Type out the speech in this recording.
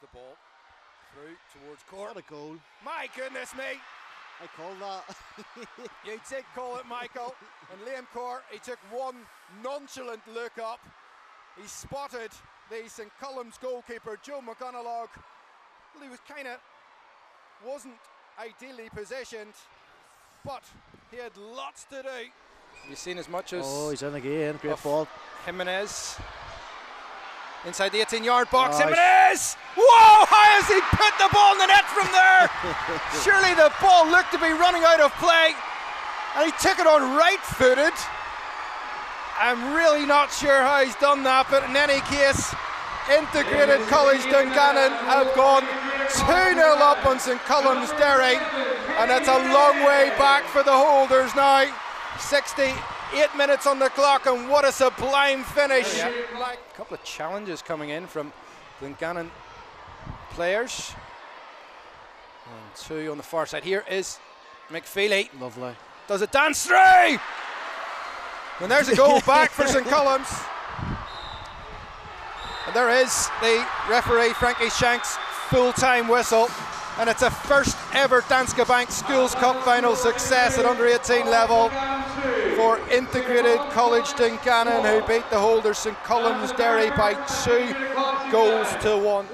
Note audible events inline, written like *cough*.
the ball through towards Corr. What a goal. My goodness me. I call that. *laughs* you did call it, Michael. and Liam Corr, he took one nonchalant look up. He spotted the St. Columb's goalkeeper, Joe McGonagall. Well, he was kind of, wasn't ideally positioned, but he had lots to do. You've seen as much as. Oh, he's in again. Great ball. Jimenez. Inside the 18 yard box, Jimenez! Whoa! How has he put the ball in the net from there? *laughs* Surely the ball looked to be running out of play, and he took it on right footed. I'm really not sure how he's done that, but in any case, Integrated College Dungannon have gone 2 0 up on St Columb's Derry, and it's a long way back for the holders now. 68 minutes on the clock, and what a sublime finish! A couple of challenges coming in from Dungannon players. And two on the far side. Here is McFeely. Lovely. Does a dance through! And there's a goal *laughs* back for St Columb's. And there is the referee Frankie Shanks full time whistle. And it's a first ever Danske Bank Schools Cup final success at under 18 level for Integrated College Dungannon, who beat the holders St Columb's Derry by two goals to one.